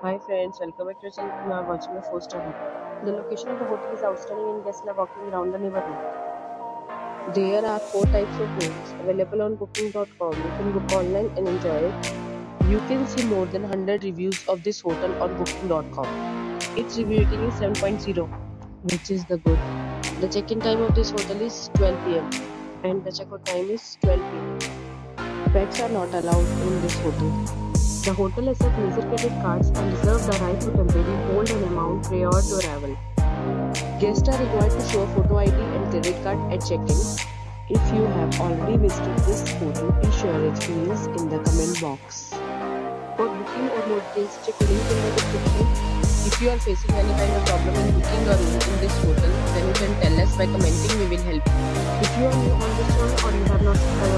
Hi friends, welcome back to our channel. You are watching a 4-star hotel. The location of the hotel is outstanding and guests love walking around the neighborhood. There are 4 types of rooms available on booking.com. You can book online and enjoy it. You can see more than 100 reviews of this hotel on booking.com. Its review rating is 7.0, which is the good. The check-in time of this hotel is 12 pm and the check-out time is 12 pm. Pets are not allowed in this hotel. The hotel accepts major credit cards and reserves the right to temporarily hold an amount prior to arrival. Guests are required to show photo ID and credit card at check-in. If you have already visited this hotel, please share your experience in the comment box. For booking or more details, check the link in the description. If you are facing any kind of problem in booking or room in this hotel, then you can tell us by commenting. We will help you. If you are new on this channel or you have not subscribed